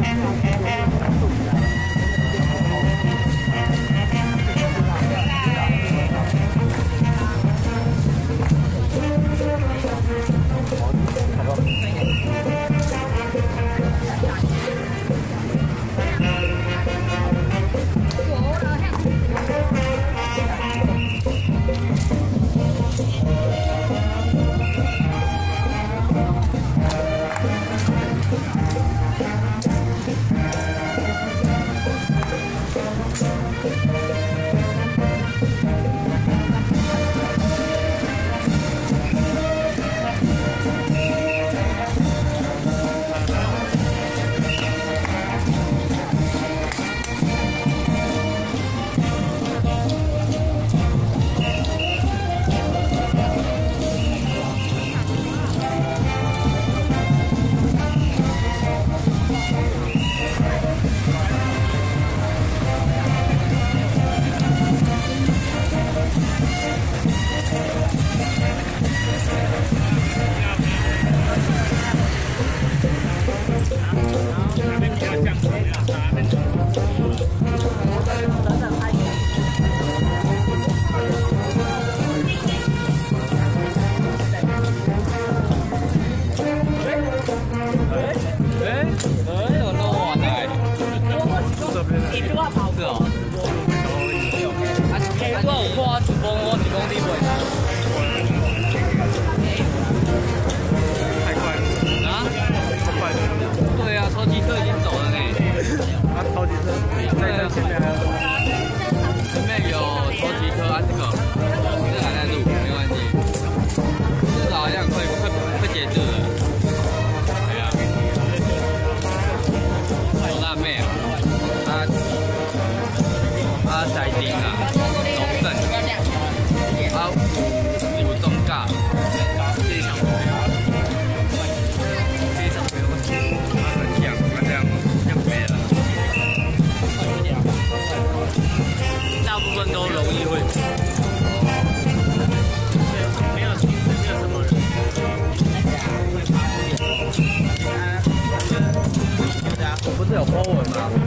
and, and Porra,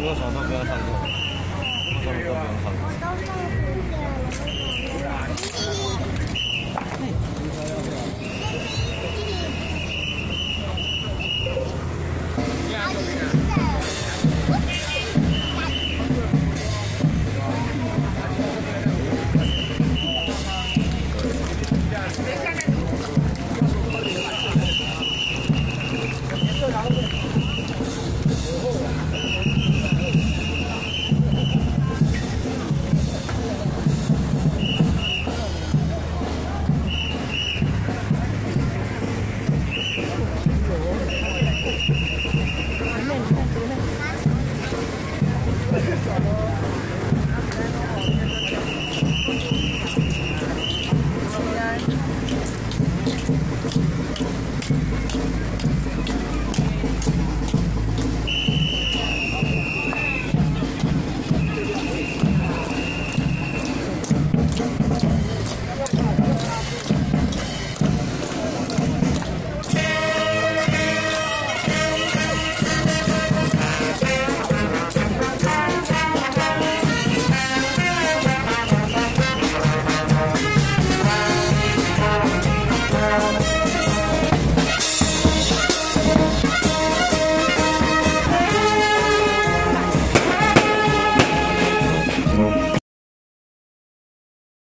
多少都不要上路多少都不要上路